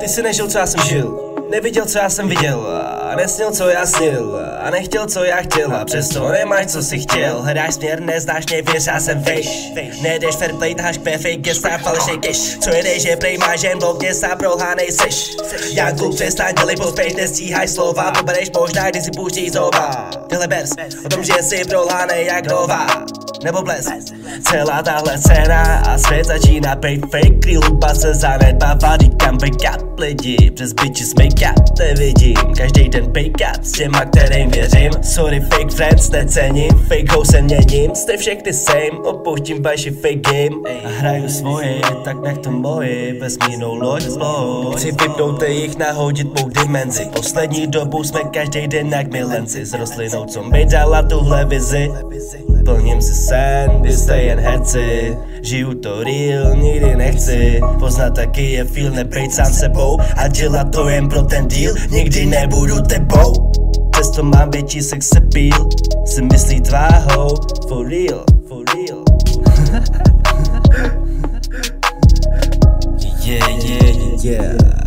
Ty jsi nežil, co já jsem žil. Neviděl, co já jsem viděl, a nesnil, co já snil, a nechtěl, co já chtěl, a přesto nemáš, co si chtěl. Hledáš směr, neznáš mě, věř, já jsem fish. Nejdeš fair play, taháš k fake, gesta, falešný cash. Co jedeš, že prej máš jen blok, gesta, prolhánej seš. Já klub přestaň, dělej pospěš, nestíháš slova, pobereš možná, když si pouštějí zova. Tyhle bers, o tom, že jsi prolhánej jak nová nebo bles Celá tahle scéna a svět začíná být fake Hudba se zanedbává, říkám wake up lidi Přes bitches make up nevidím Každý den pick up s těma, kterým věřím. Sorry fake friends, necením Fake ho se měním, jste všechny same Opouštím vaši fake game. A hraju svoje, tak nech to moje Vesmírnou loď zlou Chci vypnout jich, nahodit mou dimenzi. Poslední dobu jsme každý den jak milenci. S rostlinou, co mi dala tuhle vizi Plním si sen, vy jste jen herci. Žiju to real, nikdy nechci. Poznat taky je feel, nebejt sám sebou. A dělat to jen pro ten deal Nikdy nebudu tebou. Přesto mám větší sex appeal. Si myslí tváhou, for real, for real. Yeah, yeah, yeah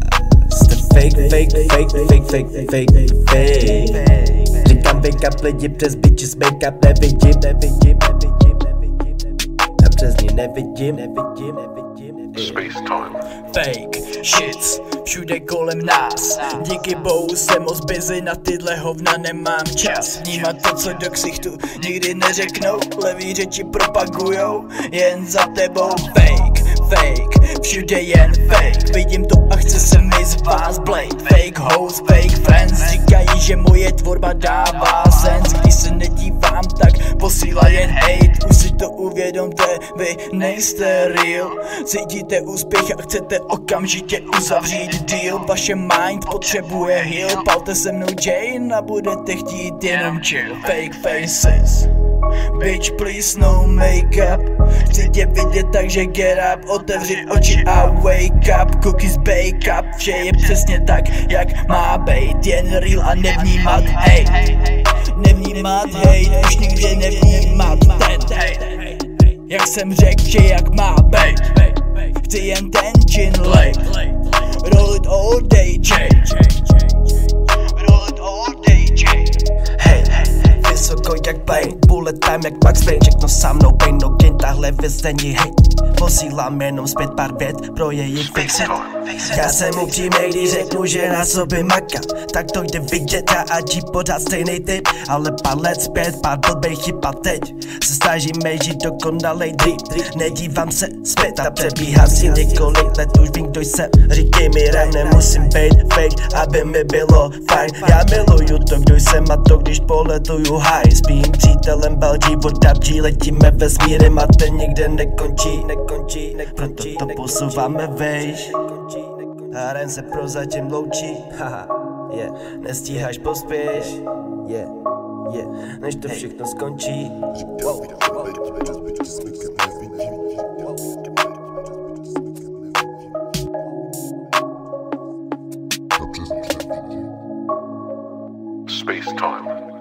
fake, fake, fake, fake, fake, fake, fake. Říkám wake up lidi přes bitches make up nevidím, nevidím, nevidím, nevidím, nevidím A přes ní nevidím, nevidím, nevidím, nevidím Space time. Fake shits všude kolem nás. Díky bohu jsem moc busy, na tyhle hovna nemám čas. Vnímat to, co do ksichtu nikdy neřeknou. Levý řeči propagujou, jen za tebou. Fake, fake, všude jen fake. Vidím to a chce se mi z vás blade Fake hoes, fake friends. Říkají, že moje tvorba dává sens. Když se nedívám, tak posílá jen hate. Už si to uvědomte, vy nejste real. Cítíte úspěch a chcete okamžitě uzavřít deal. Vaše mind potřebuje heal. Palte se mnou Jane a budete chtít jenom chill. Fake faces Bitch please no makeup. Chci tě vidět takže get up. Otevři oči a wake up. Cookies bake up. Vše je přesně tak jak má být. Jen real a nevnímat hate. Nevnímat hate Už nikdy nevnímat ten. Hate Jak jsem řekl, že jak má být. Chci jen ten gin late. Roll it all day, J Roll it all day, J Hej, vysoko jak Bane Bullet time jak Max Payne. Všechno sa mnou pain, no gain Tahle věc není hate Posílám jenom zpět pár vět pro jejich fixit Já jsem upřímnej, když řeknu, že na sobě maka Tak to jde vidět a ať jí podat stejnej typ. Ale pár let zpět, pár blbej chyb a teď. Se snažíme žít dokonalej drip. Nedívám se zpět a přebíhá si několik let Už vím, kdo jsem, říkej mi rap Nemusím být fake, aby mi bylo fajn. Já miluju to, kdo jsem a to, když poletuju high S mým přítelem od PUBG Letíme vesmírem a ten nikde nekončí, nekončí, nekončí Proto to posouváme vejš. Haren se prozatím loučí, haha, yeah Nestíháš pospěš, yeah, yeah Než to všechno skončí, wow, wow. Space time.